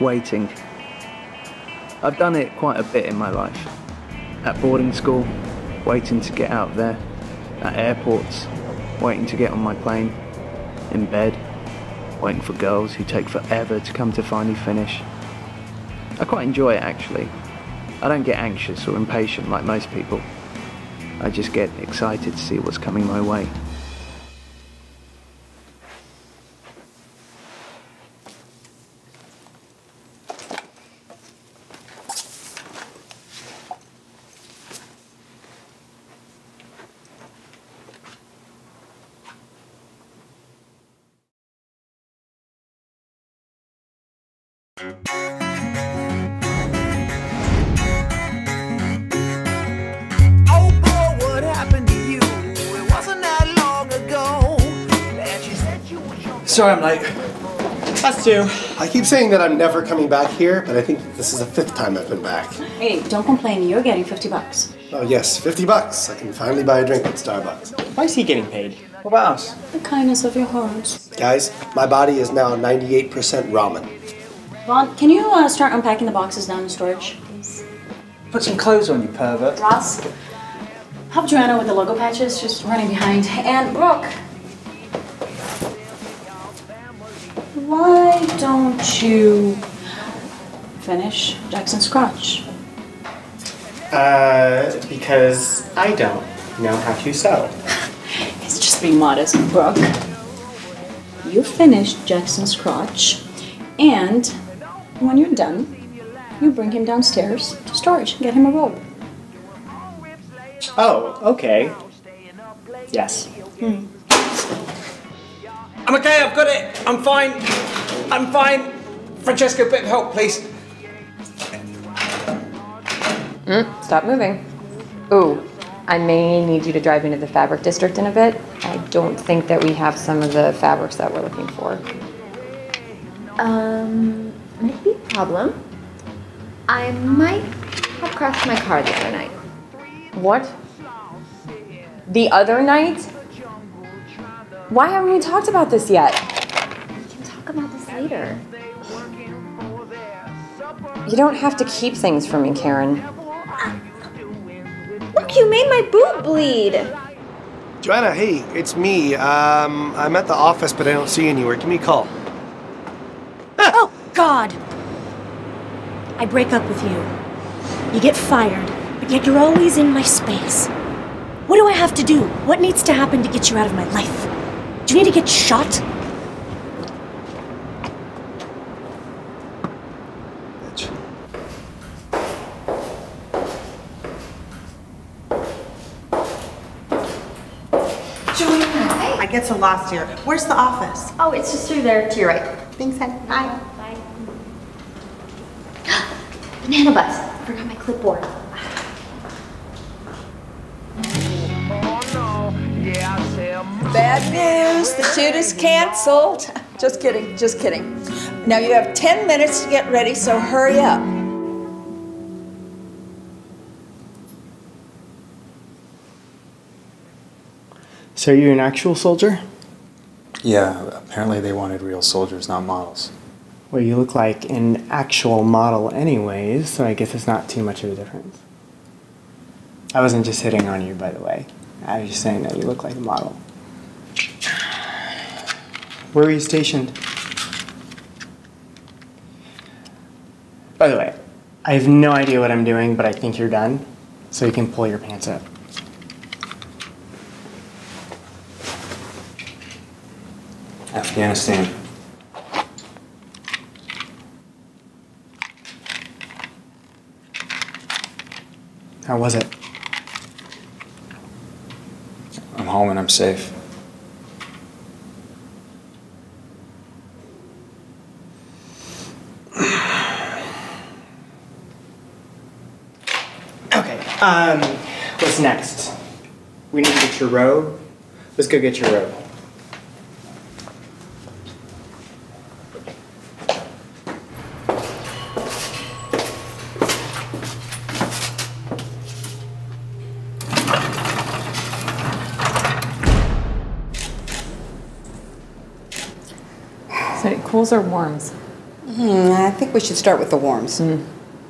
waiting. I've done it quite a bit in my life. At boarding school, waiting to get out there. At airports, waiting to get on my plane. In bed, waiting for girls who take forever to come to finally finish. I quite enjoy it actually. I don't get anxious or impatient like most people. I just get excited to see what's coming my way. Oh boy, what happened to you? It wasn't that long ago that you said you were young. Sorry I'm late. That's two. I keep saying that I'm never coming back here, but I think this is the fifth time I've been back. Hey, don't complain. You're getting 50 bucks. Oh yes, 50 bucks. I can finally buy a drink at Starbucks. Why is he getting paid? What about us? The kindness of your heart. Guys, my body is now 98% ramen. Vaughn, can you uh, start unpacking the boxes down in storage, please? Put some clothes on, you pervert. Ross, help Joanna with the logo patches. Just running behind. And Brooke, why don't you finish Jackson's crotch? Uh, because I don't know how to sew. It's just being modest, Brooke. You finish Jackson's crotch, and when you're done, you bring him downstairs to storage. And get him a robe. Oh, okay. Yes. I'm okay, I've got it. I'm fine. I'm fine. Francesca, a bit of help, please. Stop moving. Ooh, I may need you to drive into the fabric district in a bit. I don't think that we have some of the fabrics that we're looking for. Um, might be a problem. I might have crashed my car the other night. What? The other night? Why haven't we talked about this yet? We can talk about this later. You don't have to keep things from me, Karen. Look, you made my boot bleed. Joanna, hey, it's me. Um, I'm at the office, but I don't see you anywhere. Give me a call. God! I break up with you. You get fired, but yet you're always in my space. What do I have to do? What needs to happen to get you out of my life? Do you need to get shot? Bitch. Joanna, I get so lost here. Where's the office? Oh, it's just through there to your right. Thanks, honey. Bye. Bye. Banana butts. I forgot my clipboard. Bad news, the shoot is canceled. Just kidding, just kidding. Now you have 10 minutes to get ready, so hurry up. So you're an actual soldier? Yeah, apparently they wanted real soldiers, not models. Well, you look like an actual model anyways, so I guess it's not too much of a difference. I wasn't just hitting on you, by the way. I was just saying that you look like a model. Where are you stationed? By the way, I have no idea what I'm doing, but I think you're done, so you can pull your pants up. Afghanistan. How was it? I'm home and I'm safe. Okay, um, what's next? We need to get your robe. Let's go get your robe. So it or warms? Hmm, I think we should start with the warms.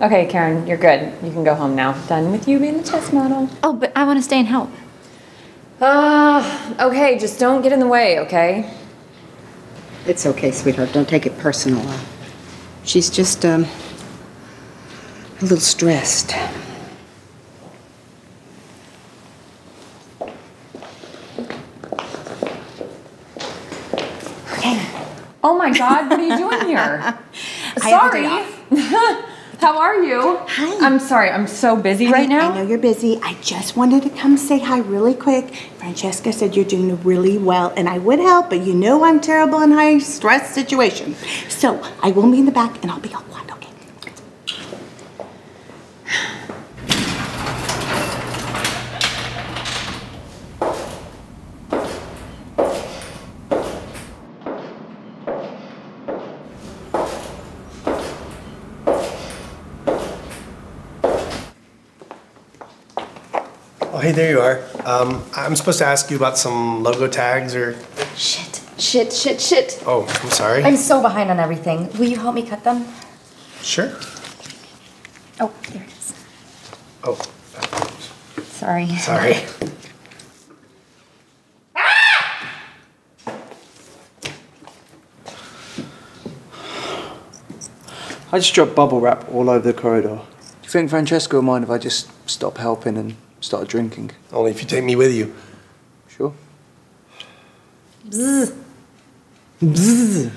Okay, Karen, you're good. You can go home now. Done with you being the chess model. Oh, but I want to stay and help. Uh, okay, just don't get in the way, okay? It's okay, sweetheart. Don't take it personal. She's just, um, a little stressed. Oh my god, what are you doing here? I have a sorry. How are you? Hi. I'm sorry, I'm so busy right now. I know you're busy. I just wanted to come say hi really quick. Francesca said you're doing really well, and I would help, but you know I'm terrible in high stress situations. So I will be in the back, and I'll be all quiet, okay? Oh, hey, there you are. Um, I'm supposed to ask you about some logo tags or. Shit, shit, shit, shit. Oh, I'm sorry. I'm so behind on everything. Will you help me cut them? Sure. Oh, there it is. Oh, Sorry. sorry. I just dropped bubble wrap all over the corridor. Do you think Francesca will mind if I just stop helping and start drinking? Only if you take me with you. Sure. Bzzz. Bzzz.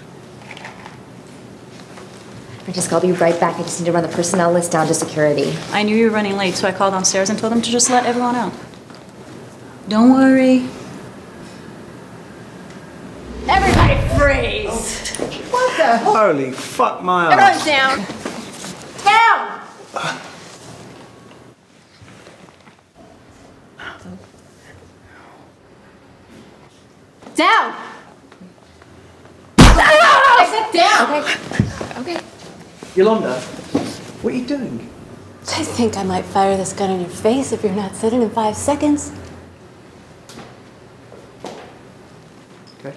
Francesca, I'll be right back. I just need to run the personnel list down to security. I knew you were running late, so I called downstairs and told them to just let everyone out. Don't worry. Everybody freeze! What the? Holy fuck my Everyone's down. Down! Down! I said down! Okay. Okay. Yolanda, what are you doing? I think I might fire this gun in your face if you're not sitting in five seconds. Okay.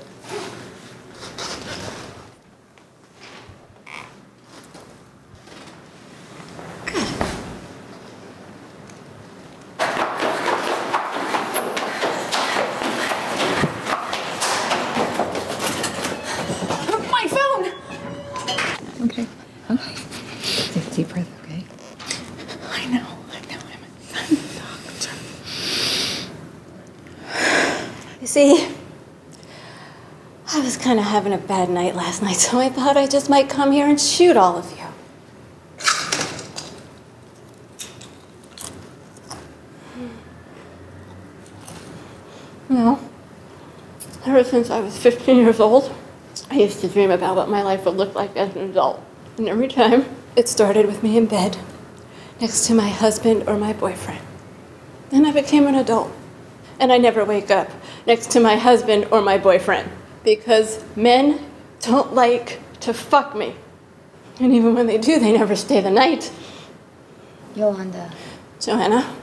My phone! Okay. Okay. Take a deep breath, okay? I know, I know, I'm a fun doctor. You see, I was kind of having a bad night last night, so I thought I just might come here and shoot all of you. Know, ever since I was 15 years old, I used to dream about what my life would look like as an adult. And every time, it started with me in bed, next to my husband or my boyfriend. Then I became an adult. And I never wake up next to my husband or my boyfriend because men don't like to fuck me. And even when they do, they never stay the night. Yolanda. Joanna,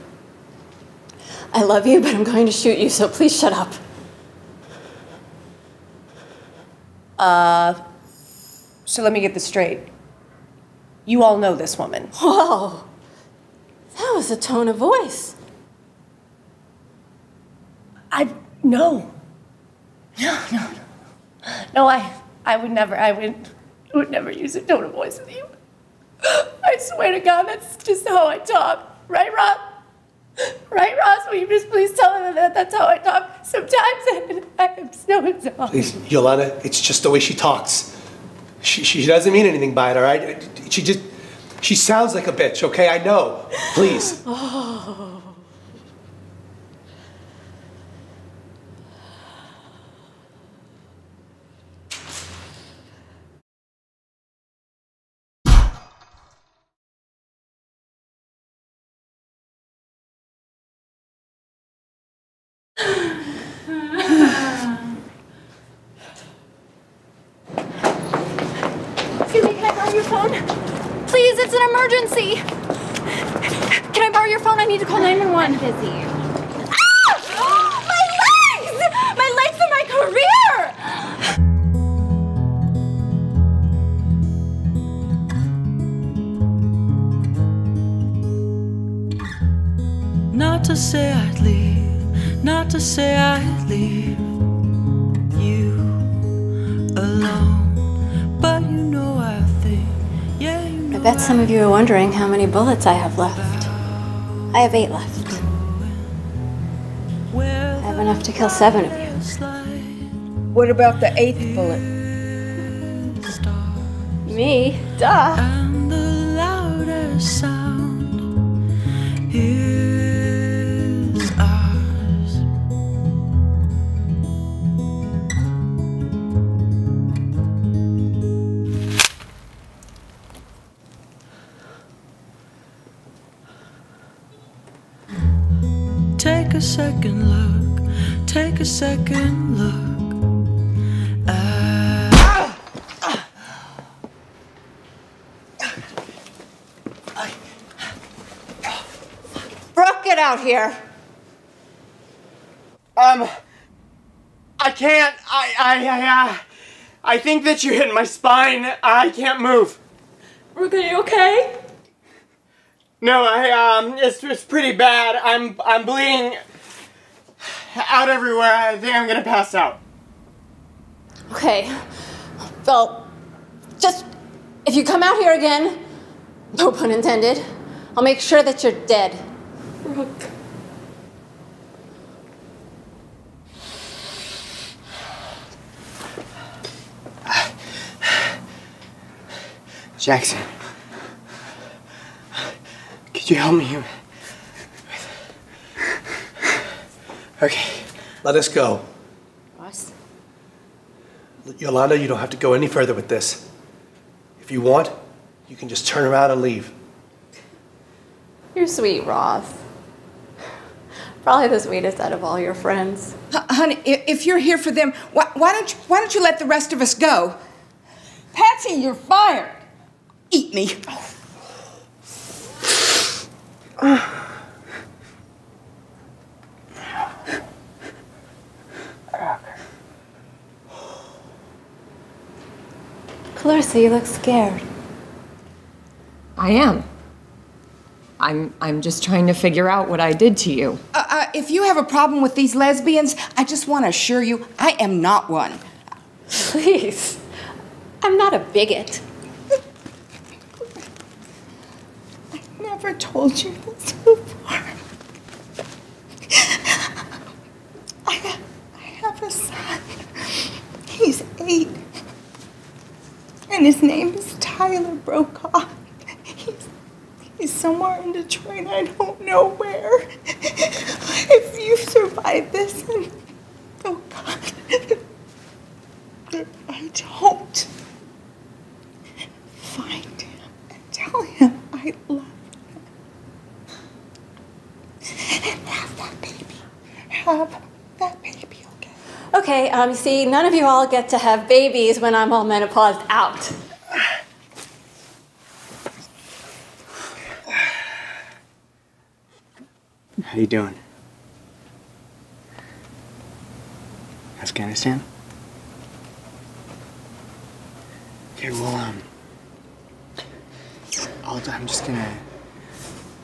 I love you, but I'm going to shoot you, so please shut up. Uh, so let me get this straight. You all know this woman. Whoa, that was a tone of voice. I no. No, no, no. No, I I would never I would I would never use a tone of voice with you. I swear to God, that's just how I talk. Right, Rob? Right, Ross? Will you just please tell him that that's how I talk? Sometimes I am so exhausted. Please, Yolanda, it's just the way she talks. She, she doesn't mean anything by it, all right? She just, she sounds like a bitch, okay? I know. Please. Oh. Excuse me, can I borrow your phone? Please, it's an emergency. Can I borrow your phone? I need to call 911. I'm busy. Ah! My legs! My legs my career! not to say I'd leave not to say I'd leave you alone. But you know I think, yeah, you I bet some of you are wondering how many bullets I have left. I have eight left. I have enough to kill seven of you. What about the eighth bullet? Me? Duh. A second look, take a second look. at Brooke, get out here. Um, I can't. I, I, I, uh, I think that you hit my spine. I can't move. Brooke, are you okay? No, I, um, it's, it's pretty bad. I'm, I'm bleeding out everywhere. I think I'm gonna pass out. Okay. Well, just if you come out here again, no pun intended, I'll make sure that you're dead. Brooke. Jackson, could you help me? with- Okay. Let us go. Boss? Yolanda, you don't have to go any further with this. If you want, you can just turn around and leave. You're sweet, Ross. Probably the sweetest out of all your friends. H- honey, if you're here for them, why, why don't you why don't you let the rest of us go? Patsy, you're fired. Eat me. Clarissa, you look scared. I am. I'm I'm just trying to figure out what I did to you. Uh, uh, if you have a problem with these lesbians, I just want to assure you, I am not one. Please. I'm not a bigot. I never told you this before. I have, I have a son. He's eight. And his name is Tyler Brokaw. He's, he's somewhere in Detroit. I don't know where. If you survive this, and oh God, I don't find him and tell him I love him. And have that baby. Have that baby, okay? Um, you see, none of you all get to have babies when I'm all menopaused out. How you doing? Afghanistan? Okay, well, um, I'll, I'm just gonna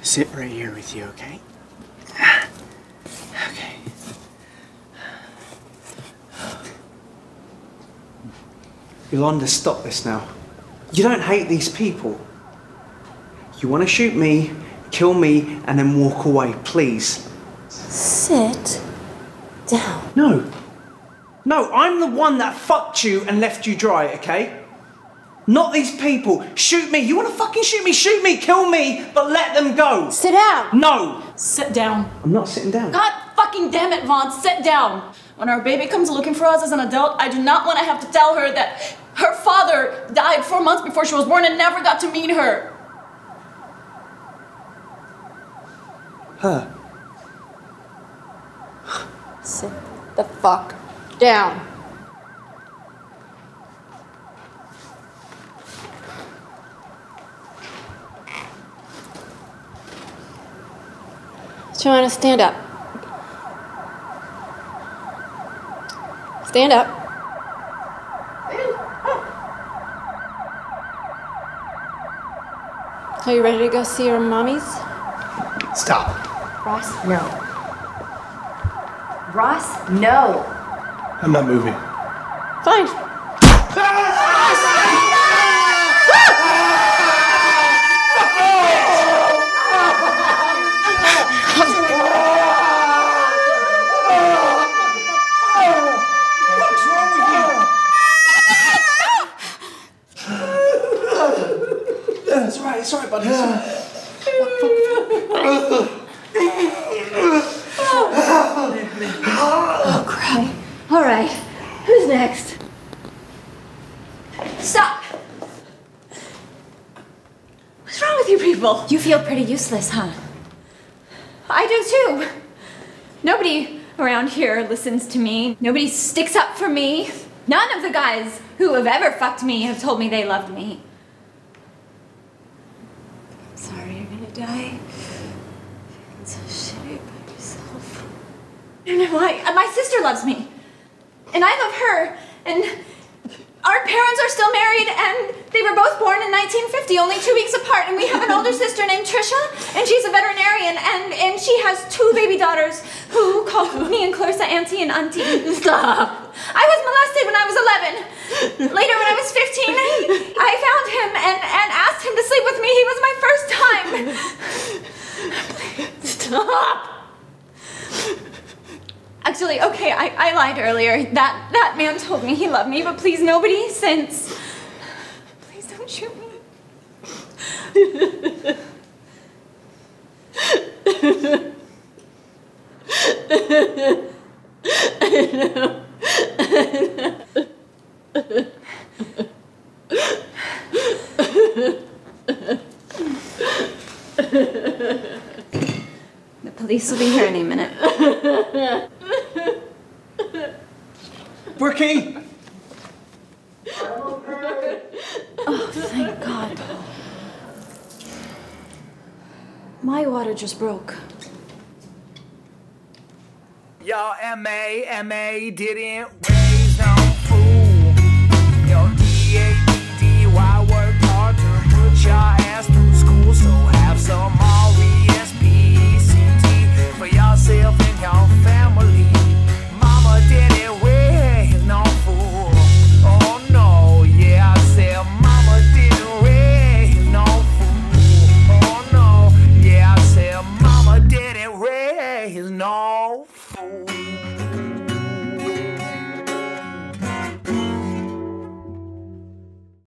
sit right here with you, okay? Okay. Yolanda, stop this now. You don't hate these people. You want to shoot me, kill me, and then walk away, please. Sit down. No. No, I'm the one that fucked you and left you dry, okay? Not these people. Shoot me. You want to fucking shoot me? Shoot me, kill me, but let them go. Sit down. No. Sit down. I'm not sitting down. God fucking damn it, Vaughn, sit down. When our baby comes looking for us as an adult, I do not want to have to tell her that her father died four months before she was born and never got to meet her. Huh. Sit the fuck down. Joanna, stand up. Stand up. Are you ready to go see your mommies? Stop. Ross, no. Ross, no. I'm not moving. Fine. Ah! What's wrong with you? It's alright, it's alright, buddy. Oh, cry. All right. Who's next? Stop! What's wrong with you people? You feel pretty useless, huh? I do too. Nobody around here listens to me. Nobody sticks up for me. None of the guys who have ever fucked me have told me they loved me. I'm sorry you're gonna die. Feeling so shitty about yourself. No, know I, my sister loves me. And I love her. And our parents are still married, and they were both born in 1950, only two weeks apart. And we have an older sister named Trisha, and she's a veterinarian, and, and she has two baby daughters who call me and Clarissa Auntie and Auntie. Stop. I was molested when I was 11. Later, when I was 15, I found him and, and asked him to sleep with me. He was my first time. Stop. Actually, okay, I, I lied earlier. That that man told me he loved me, but please, nobody since. Please don't shoot me. The police will be here any minute. MA didn't raise no fool. Your DADD, why work hard to put your ass through school? So have some RESPCT for yourself.